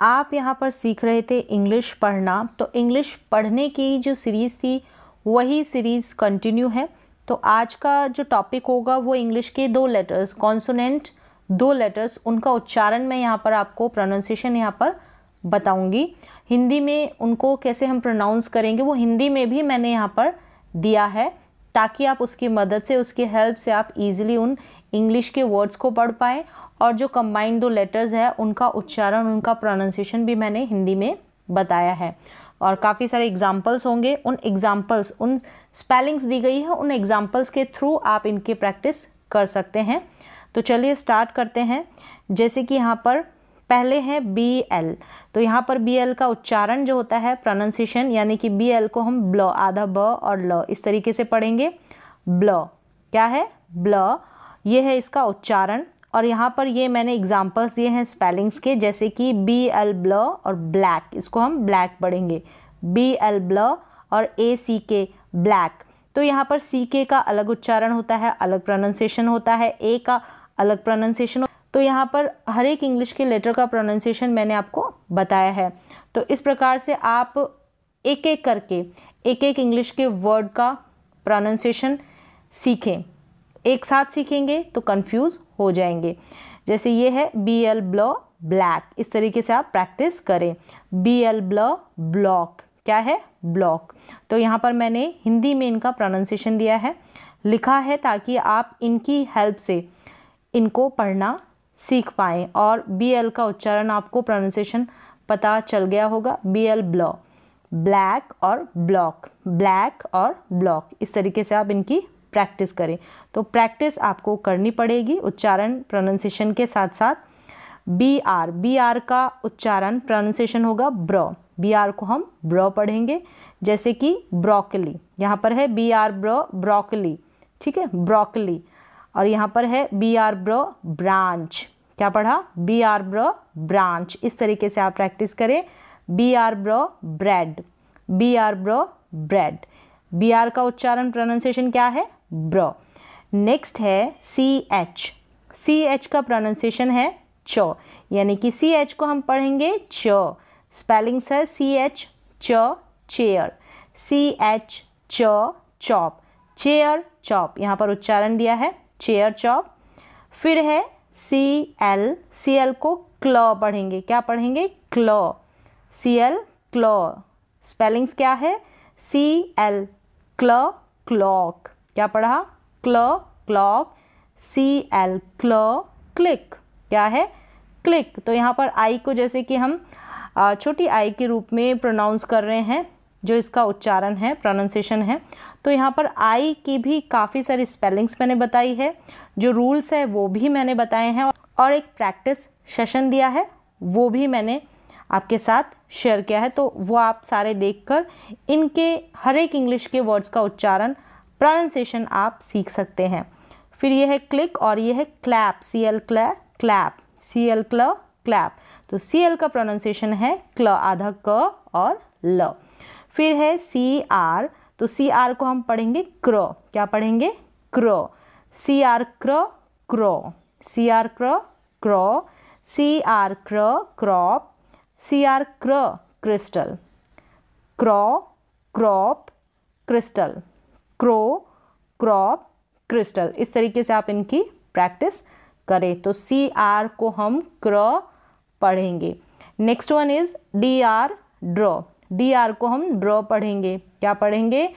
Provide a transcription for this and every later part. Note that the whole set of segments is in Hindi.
आप यहाँ पर सीख रहे थे इंग्लिश पढ़ना। तो इंग्लिश पढ़ने की जो सीरीज़ थी, वही सीरीज़ कंटिन्यू है। तो आज का जो टॉपिक होगा, वो इंग्लिश के दो लेटर्स कॉन्सोनेंट दो लेटर्स उनका उच्चारण मैं यहाँ पर आपको प्रोनाउंसिएशन यहाँ पर बताऊँगी। हिंदी में उनको कैसे हम प्रोनाउंस करेंगे, वो हिंदी में भी मैंने यहाँ पर दिया है, ताकि आप उसकी मदद से, उसकी हेल्प से आप इजीली उन इंग्लिश के वर्ड्स को पढ़ पाएँ। और जो कंबाइंड दो लेटर्स है, उनका उच्चारण, उनका प्रोनाउंसिएशन भी मैंने हिंदी में बताया है। और काफ़ी सारे एग्जाम्पल्स होंगे। उन एग्जाम्पल्स उन स्पेलिंग्स दी गई है, उन एग्जाम्पल्स के थ्रू आप इनकी प्रैक्टिस कर सकते हैं। तो चलिए स्टार्ट करते हैं। जैसे कि यहाँ पर पहले है बी एल तो यहाँ पर बी एल का उच्चारण जो होता है प्रोनाउंसिएशन यानी कि बी एल को हम ब्ल, आधा ब और ल, इस तरीके से पढ़ेंगे। ब्ल। क्या है? ब्ल। ये है इसका उच्चारण। और यहाँ पर ये मैंने एग्जाम्पल्स दिए हैं स्पेलिंग्स के, जैसे कि बी एल ब्ल और ब्लैक इसको हम ब्लैक पढ़ेंगे। बी एल ब्ल और ए सी के ब्लैक तो यहाँ पर सी के का अलग उच्चारण होता है, अलग प्रोनाउंसिएशन होता है ए का अलग प्रोनाउंसिएशन तो यहाँ पर हर एक इंग्लिश के लेटर का प्रोनाउंसिएशन मैंने आपको बताया है। तो इस प्रकार से आप एक एक करके एक एक इंग्लिश के वर्ड का प्रोनाउंसिएशन सीखें। एक साथ सीखेंगे तो कंफ्यूज हो जाएँगे। जैसे ये है बी एल ब्लॉ ब्लैक इस तरीके से आप प्रैक्टिस करें। बी एल ब्लॉ ब्लॉक क्या है? ब्लॉक तो यहाँ पर मैंने हिंदी में इनका प्रोनाउंसिएशन दिया है। लिखा है ताकि आप इनकी हेल्प से इनको पढ़ना सीख पाएँ और बी एल का उच्चारण आपको प्रोनाउंसिएशन पता चल गया होगा। बी एल ब्लॉ ब्लैक और ब्लॉक ब्लैक और ब्लॉक इस तरीके से आप इनकी प्रैक्टिस करें। तो प्रैक्टिस आपको करनी पड़ेगी उच्चारण प्रोनाउंसिएशन के साथ साथ बी आर बी आर का उच्चारण प्रोनाउंसिएशन होगा ब्र बी आर को हम ब्र पढ़ेंगे, जैसे कि ब्रोकली यहाँ पर है बी आर ब्र ब्रोकली ठीक है? ब्रोकली और यहाँ पर है बी आर ब्र ब्रांच क्या पढ़ा? बी आर ब्र ब्रांच इस तरीके से आप प्रैक्टिस करें। बी आर ब्र ब्रेड बी आर ब्र ब्रेड बी आर का उच्चारण प्रोनाउंसिएशन क्या है? ब्र नेक्स्ट है सी एच सी एच का प्रोनाउंसिएशन है च यानी कि सी एच को हम पढ़ेंगे च स्पेलिंग्स है सी एच च चेयर सी एच च चॉप चेयर चॉप यहाँ पर उच्चारण दिया है चेयर चॉप फिर है सी एल सी एल को क्लॉ पढ़ेंगे। क्या पढ़ेंगे? Claw C L claw spellings क्या है? सी एल क्लॉ क्लॉक क्या पढ़ा? क्ल क्लॉक सी एल क्ल, क्लिक। क्या है? क्लिक। तो यहाँ पर आई को जैसे कि हम छोटी आई के रूप में प्रोनाउंस कर रहे हैं, जो इसका उच्चारण है प्रोनाउंसिएशन है तो यहाँ पर आई की भी काफ़ी सारी स्पेलिंग्स मैंने बताई है, जो रूल्स है, वो भी मैंने बताए हैं, और एक प्रैक्टिस सेशन दिया है, वो भी मैंने आपके साथ शेयर किया है तो वो आप सारे देखकर इनके हर एक इंग्लिश के वर्ड्स का उच्चारण प्रोनाउंसिएशन आप सीख सकते हैं। फिर ये है क्लिक और ये है क्लैप सी एल क्लै क्लैप सी एल क्ल क्लैप तो सी एल का प्रोनाउंसिएशन है क्ल आधा क और ल। फिर है सी आर तो सी आर को हम पढ़ेंगे क्र। क्या पढ़ेंगे? क्र। सी आर क्र, क्रो। सी आर क्र, क्रो। सी आर क्र क्रॉप सी आर क्र crystal क्रॉ crop crystal crow, crop, crystal. इस तरीके से आप इनकी प्रैक्टिस करें। तो सी आर को हम क्र पढ़ेंगे। Next one is D R draw D R को हम ड्रॉ पढ़ेंगे। क्या पढ़ेंगे?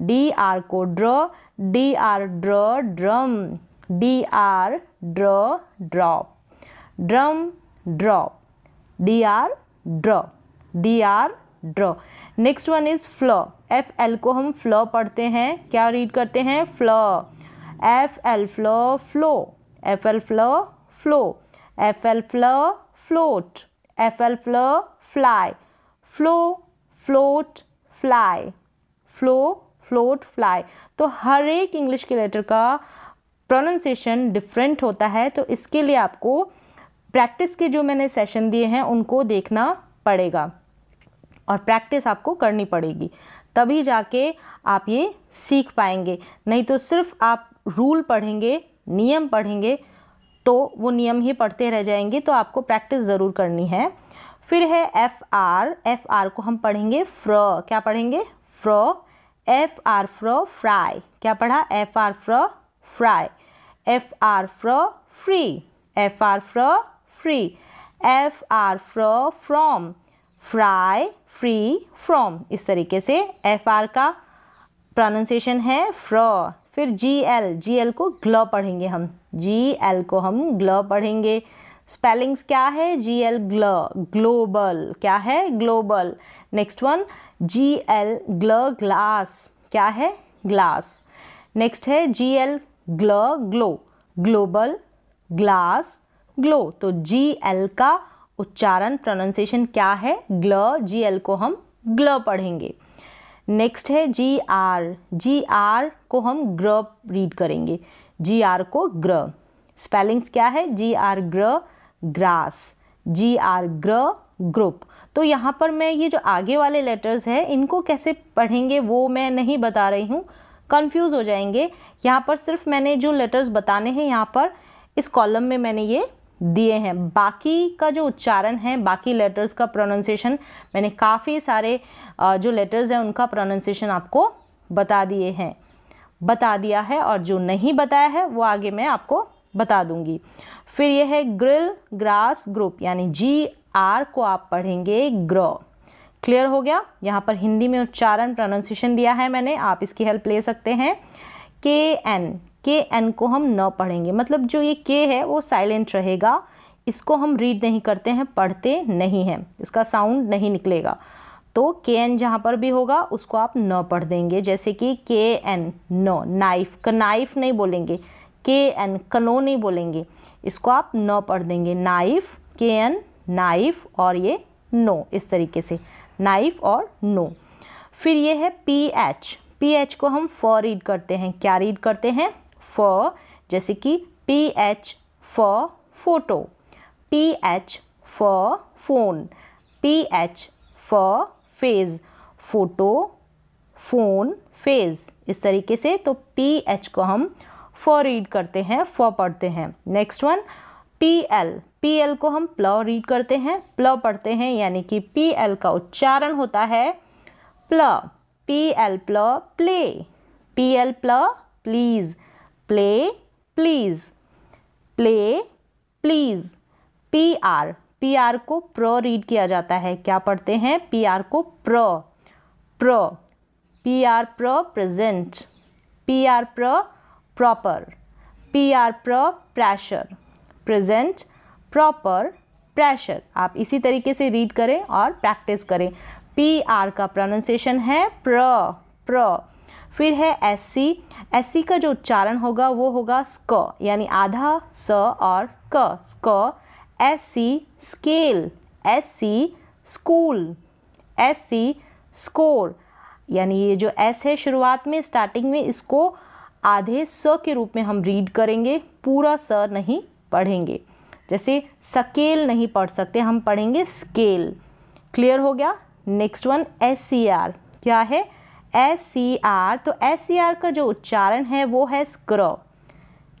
डी आर को draw D R draw drum D R draw drop drum drop D R draw D R draw next one is flow F L को हम फ्लो पढ़ते हैं। क्या रीड करते हैं? Flow F L flow flow F L flow flow F L flow float F L flow fly flow float fly flow float fly तो हर एक इंग्लिश के लेटर का प्रोनाउंसिएशन डिफरेंट होता है। तो इसके लिए आपको प्रैक्टिस के जो मैंने सेशन दिए हैं, उनको देखना पड़ेगा। और प्रैक्टिस आपको करनी पड़ेगी। तभी जाके आप ये सीख पाएँगे। नहीं तो सिर्फ़ आप रूल पढ़ेंगे, नियम पढ़ेंगे तो वो नियम ही पढ़ते रह जाएँगे तो आपको प्रैक्टिस ज़रूर करनी है। फिर है एफ़ आर एफ़ आर को हम पढ़ेंगे फ्र क्या पढ़ेंगे? फ्र एफ़ आर फ्र फ्राई क्या पढ़ा? एफ़ आर फ्र फ्राई एफ़ आर फ्र फ्री एफ़ आर फ्र फ्री एफ़ आर फ्र फ्रॉम फ्राई फ्री फ्रॉम इस तरीके से एफ़ आर का प्रोनाउंसिएशन है फ्र फिर जी एल जी एल को ग्ल पढ़ेंगे हम. जी एल को हम ग्ल पढ़ेंगे. स्पेलिंग्स क्या है? जी एल ग्ल ग्लोबल क्या है? Global next one G L ग्ल glass क्या है? ग्लास नेक्स्ट है जी एल ग्ल ग्लो ग्लोबल ग्लास ग्लो तो जी एल का उच्चारण प्रोनाउंसिएशन क्या है? ग्ल, जी एल को हम ग्ल पढ़ेंगे। नेक्स्ट है जी आर। जी आर को हम ग्र रीड करेंगे। जी आर को ग्र। स्पेलिंग्स क्या है? जी आर ग्र, ग्रास। जी आर ग्र, ग्रुप। तो यहाँ पर मैं ये जो आगे वाले लेटर्स हैं, इनको कैसे पढ़ेंगे वो मैं नहीं बता रही हूँ। कंफ्यूज हो जाएँगे। यहाँ पर सिर्फ़ मैंने जो लेटर्स बताने हैं, यहाँ पर इस कॉलम में मैंने ये दिए हैं। बाकी का जो उच्चारण है, बाकी लेटर्स का प्रोनाउंसिएशन मैंने काफ़ी सारे जो लेटर्स हैं, उनका प्रोनाउंसिएशन आपको बता दिए हैं। बता दिया है और जो नहीं बताया है, वो आगे मैं आपको बता दूँगी। फिर यह है ग्रिल ग्रास ग्रुप यानी जी आर को आप पढ़ेंगे ग्र क्लियर हो गया? यहाँ पर हिंदी में उच्चारण प्रोनाउंसिएशन दिया है मैंने, आप इसकी हेल्प ले सकते हैं। के एन के एन को हम न पढ़ेंगे। मतलब जो ये के है, वो साइलेंट रहेगा। इसको हम रीड नहीं करते हैं, पढ़ते नहीं हैं। इसका साउंड नहीं निकलेगा। तो के एन जहाँ पर भी होगा, उसको आप न पढ़ देंगे। जैसे कि के एन, नो नाइफ कनाइफ नहीं बोलेंगे। के एन, कनो नहीं बोलेंगे। इसको आप न पढ़ देंगे। नाइफ के एन नाइफ और ये नो इस तरीके से। नाइफ और नो फिर ये है पी एच पी एच को हम फ रीड करते हैं। क्या रीड करते हैं? फ जैसे कि पी एच फ फ़ोटो पी एच फ फ़ोन पी एच फ फ़ेज़ फ़ोटो फ़ोन फ़ेज़ इस तरीके से तो पी एच को हम फ रीड करते हैं फ पढ़ते हैं। Next one P L P L को हम प्ल रीड करते हैं। प्ल पढ़ते हैं, यानी कि पी एल का उच्चारण होता है प्ल। पी एल प्ल प्ले पी एल प्ल please play please play please P R P R को प्र रीड किया जाता है। क्या पढ़ते हैं? पी आर को प्र प्र पी आर प्र प्रेजेंट पी आर प्र प्रॉपर पी आर प्र प्रेशर प्रेजेंट प्रॉपर प्रेशर आप इसी तरीके से रीड करें और प्रैक्टिस करें। पी आर का प्रोनाउंसिएशन है प्र प्र फिर है एस सी एस सी का जो उच्चारण होगा, वो होगा स्क यानी आधा स और क। स्क S C scale S C school S C score यानी ये जो एस है शुरुआत में स्टार्टिंग में, इसको आधे स के रूप में हम रीड करेंगे, पूरा स नहीं पढ़ेंगे। जैसे सकेल नहीं पढ़ सकते, हम पढ़ेंगे स्केल क्लियर हो गया? Next one S C R क्या है? एस सी आर तो एस सी आर का जो उच्चारण है वो है स्क्र।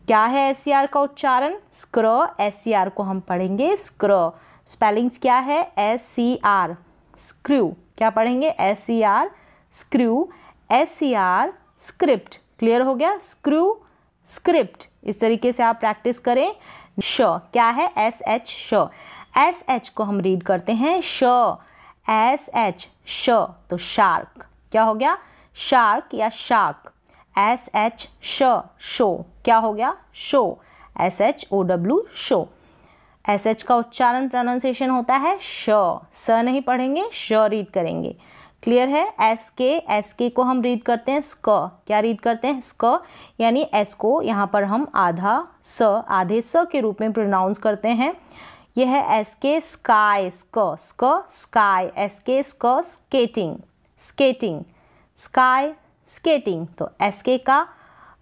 क्या है एस सी आर का उच्चारण? स्क्र एस सी आर को हम पढ़ेंगे स्क्र। स्पेलिंग्स क्या है? एस सी आर स्क्रू क्या पढ़ेंगे? S C R screw S C R script clear हो गया? स्क्रू स्क्रिप्ट इस तरीके से आप प्रैक्टिस करें। श क्या है? एस एच श एस एच को हम रीड करते हैं। श एस एच श तो शार्क क्या हो गया? शार्क या शार्क एस एच श शो क्या हो गया? Show S H O W show S H का उच्चारण प्रोनाउंसिएशन होता है श स नहीं पढ़ेंगे श रीड करेंगे. क्लियर है? एस के एस के को हम रीड करते हैं स्क क्या रीड करते हैं? स्क यानी एस को यहाँ पर हम आधा स, आधे स के रूप में प्रोनाउंस करते हैं. यह है एस के स्काई स्क स्क स्काई एस के स्क स्केटिंग स्केटिंग स्काई स्केटिंग तो एस के का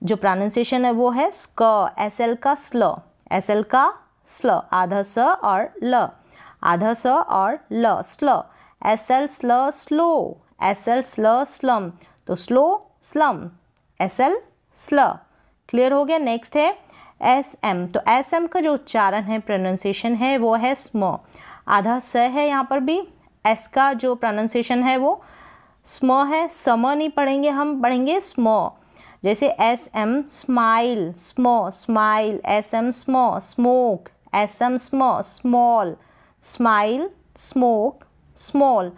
जो प्रोनाउंसिएशन है वो है स्क एस एल का स्ल एस एल का स्ल आधा स और ल, आधा स और ल स्ल एस एल स्ल स्लो एस एल स्ल स्लम तो स्लो स्लम एस एल स्ल क्लियर हो गया? नेक्स्ट है एस एम तो एस एम का जो उच्चारण है प्रोनाउंसिएशन है, वो है स्म आधा स है यहाँ पर भी एस का जो प्रोनाउंसिएशन है वो स्म है सम नहीं पढ़ेंगे हम, पढ़ेंगे स्म जैसे एस एम स्माइल स्मो स्माइल एस एम स्मो स्मोक एस एम स्मो स्मॉल स्माइल स्मोक स्मॉल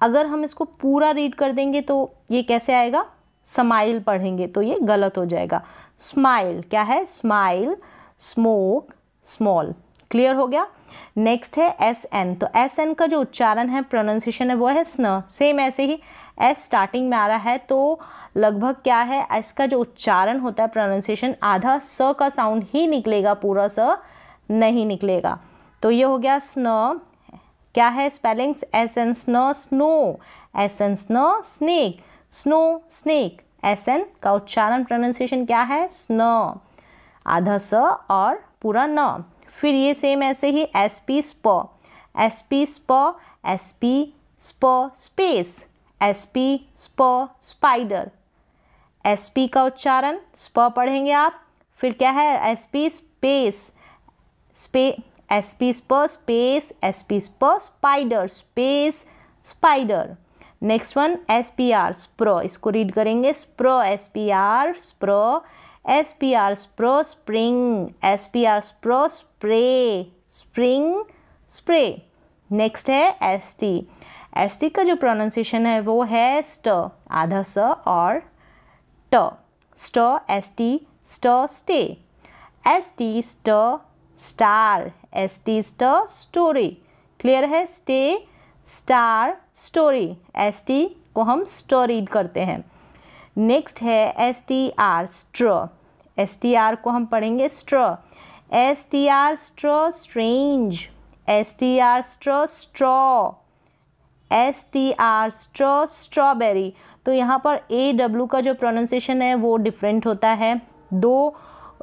अगर हम इसको पूरा रीड कर देंगे तो ये कैसे आएगा? स्माइल पढ़ेंगे तो ये गलत हो जाएगा. स्माइल क्या है? स्माइल स्मोक स्मॉल क्लियर हो गया? नेक्स्ट है एस एन तो एस एन का जो उच्चारण है प्रोनाउंसिएशन है, वो है स्न सेम ऐसे ही एस स्टार्टिंग में आ रहा है तो लगभग क्या है एस का जो उच्चारण होता है प्रोनाउंसिएशन आधा स का साउंड ही निकलेगा, पूरा स नहीं निकलेगा। तो ये हो गया स्न क्या है स्पेलिंग्स एस एन स्न स्नो एस एन स्न snake snow snake S N का उच्चारण प्रोनाउंसिएशन क्या है? स्नो आधा स और पूरा न फिर ये सेम ऐसे ही एस पी स्प एस पी स्प एस पी स्प स्पेस एस पी स्प स्पाइडर एस पी का उच्चारण स्प पढ़ेंगे आप फिर क्या है एस पी स्पेस स्पे एस पी स्प स्पेस एस पी स्प spider space spider next one S P R स्प्रो इसको रीड करेंगे स्प्रो एस पी आर स्प्रो एस पी आर स्प्रो स्प्रिंग एस पी आर स्प्रो स्प्रे स्प्रिंग स्प्रे नेक्स्ट है एस टी एस टी का जो प्रोनाउंसिएशन है वो है स्ट आधा स और ट स्ट एस टी स्ट स्टे एस टी स्ट स्टार एस टी स्ट स्टोरी क्लियर है? Stay star story S T को हम स्टो रीड करते हैं. नेक्स्ट है एस टी आर स्ट्र एस टी आर को हम पढ़ेंगे स्ट्र एस टी आर स्ट्र strange S T R स्ट्र straw S T R straw strawberry तो यहाँ पर ए डब्ल्यू का जो प्रोनाउंसिएशन है, वो डिफरेंट होता है। दो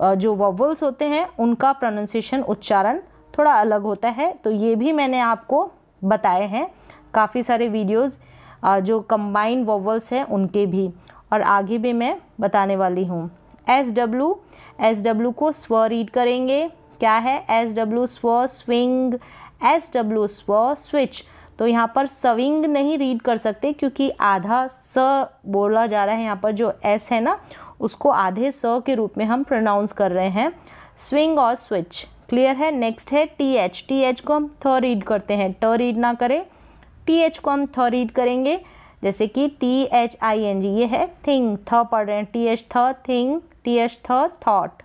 जो वॉवल्स होते हैं, उनका प्रोनाउंसिएशन उच्चारण थोड़ा अलग होता है। तो ये भी मैंने आपको बताए हैं। काफ़ी सारे वीडियोस जो कंबाइंड वॉवल्स हैं, उनके भी। और आगे भी मैं बताने वाली हूँ। एस डब्ल्यू एस डब्ल्यू को स्व रीड करेंगे। क्या है? एस डब्ल्यू स्व स्विंग एस डब्ल्यू स्व स्विच तो यहाँ पर सविंग नहीं रीड कर सकते क्योंकि आधा स बोला जा रहा है। यहाँ पर जो एस है ना, उसको आधे स के रूप में हम प्रोनाउंस कर रहे हैं। स्विंग और स्विच क्लियर है? नेक्स्ट है टी एच टी एच को हम थ रीड करते हैं। ट रीड ना करें। टी एच को हम थ रीड करेंगे। जैसे कि T H I N G ये है थिंग थ पढ़ रहे हैं। टी एच थ थिंग टी एच थ थॉट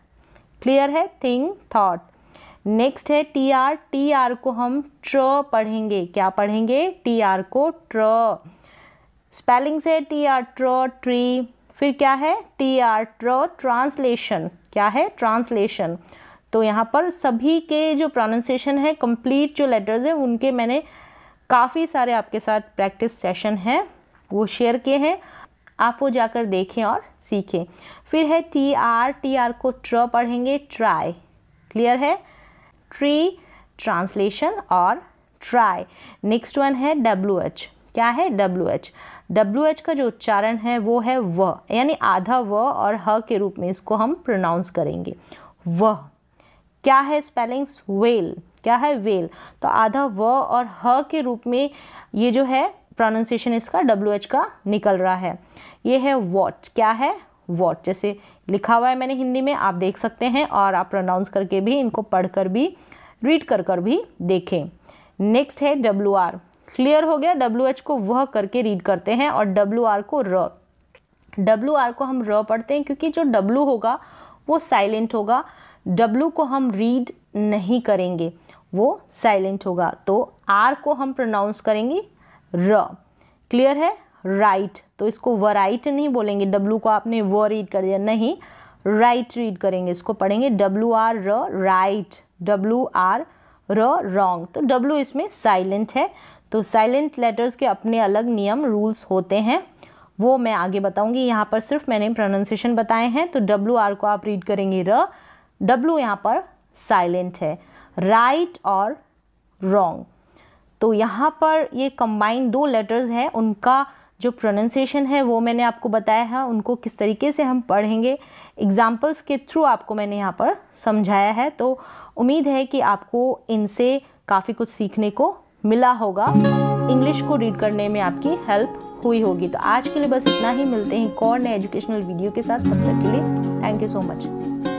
क्लियर है? थिंग थॉट नेक्स्ट है टी आर टी आर को हम ट्र पढ़ेंगे। क्या पढ़ेंगे? टी आर को ट्र स्पेलिंग से टी आर ट्र ट्री फिर क्या है? टी आर ट्र ट्रांसलेशन क्या है? ट्रांसलेशन तो यहाँ पर सभी के जो प्रोनाउंसिएशन है कंप्लीट जो लेटर्स हैं, उनके मैंने काफ़ी सारे आपके साथ प्रैक्टिस सेशन हैं। वो शेयर किए हैं। आप वो जाकर देखें और सीखें। फिर है टी आर टी आर को ट्र पढ़ेंगे ट्राई क्लियर है? ट्री ट्रांसलेशन और ट्राई नेक्स्ट वन है डब्ल्यू एच क्या है डब्ल्यू एच डब्ल्यू एच का जो उच्चारण है, वो है व यानी आधा व और ह के रूप में इसको हम प्रोनाउंस करेंगे। वह क्या है स्पेलिंग्स वेल क्या है वेल तो आधा व और ह के रूप में ये जो है प्रोनाउंसिएशन इसका डब्ल्यू एच का निकल रहा है। ये है वॉट क्या है? वॉट जैसे लिखा हुआ है मैंने हिंदी में, आप देख सकते हैं और आप प्रोनाउंस करके भी, इनको पढ़कर भी रीड कर कर भी देखें। नेक्स्ट है डब्ल्यू आर क्लियर हो गया? डब्ल्यू एच को वह करके रीड करते हैं और डब्ल्यू आर को र। डब्ल्यू आर को हम र पढ़ते हैं क्योंकि जो डब्ल्यू होगा, वो साइलेंट होगा। डब्लू को हम रीड नहीं करेंगे, वो साइलेंट होगा। तो आर को हम प्रोनाउंस करेंगे र। क्लियर है? राइट तो इसको वराइट नहीं बोलेंगे। डब्लू को आपने व रीड कर दिया। नहीं राइट रीड करेंगे। इसको पढ़ेंगे। डब्लू आर र राइट डब्लू आर र रॉन्ग तो डब्लू इसमें साइलेंट है। तो साइलेंट लेटर्स के अपने अलग नियम रूल्स होते हैं। वो मैं आगे बताऊँगी। यहाँ पर सिर्फ़ मैंने प्रोनाउंसिएशन बताए हैं। तो डब्लू आर को आप रीड करेंगे र। डब्लू यहाँ पर साइलेंट है। राइट और रॉन्ग तो यहाँ पर ये कंबाइंड दो लेटर्स हैं, उनका जो प्रोनाउंसिएशन है, वो मैंने आपको बताया है, उनको किस तरीके से हम पढ़ेंगे। एग्जाम्पल्स के थ्रू आपको मैंने यहाँ पर समझाया है तो उम्मीद है कि आपको इनसे काफ़ी कुछ सीखने को मिला होगा। इंग्लिश को रीड करने में आपकी हेल्प हुई होगी। तो आज के लिए बस इतना ही, मिलते हैं एक और नए एजुकेशनल वीडियो के साथ। तब तक के लिए थैंक यू सो मच